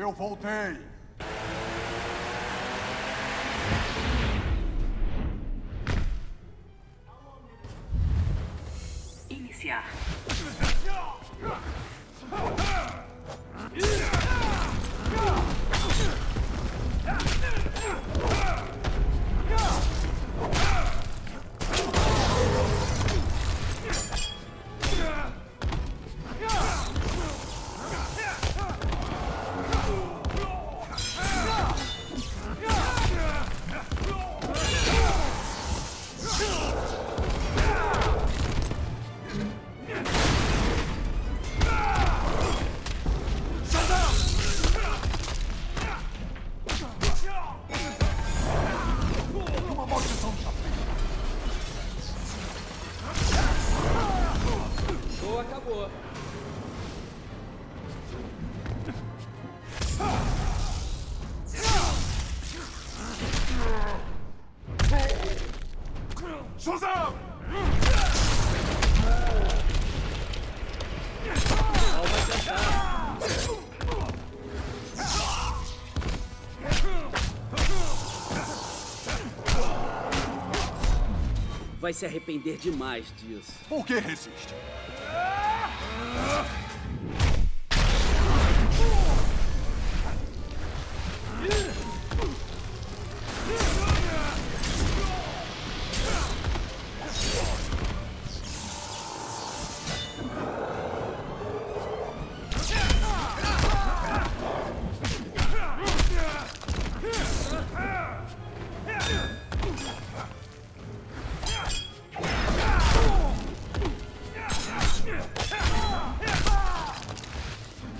Eu voltei. Iniciar. Acabou. Shazam! Vai se arrepender demais disso. Por que resiste?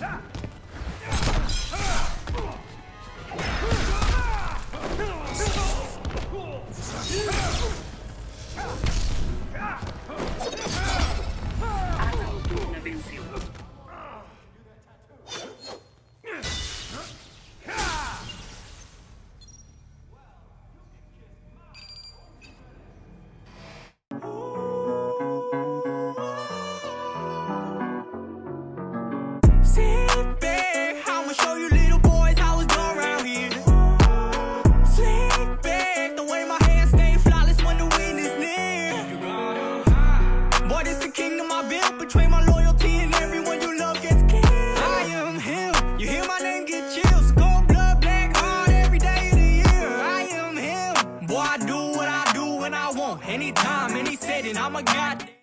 Ha! Between my loyalty and everyone you love gets killed. I am him, you hear my name get chills. Cold blood, black heart every day of the year. I am him, boy, I do what I do when I want. Anytime, any setting, I'm a goddamn.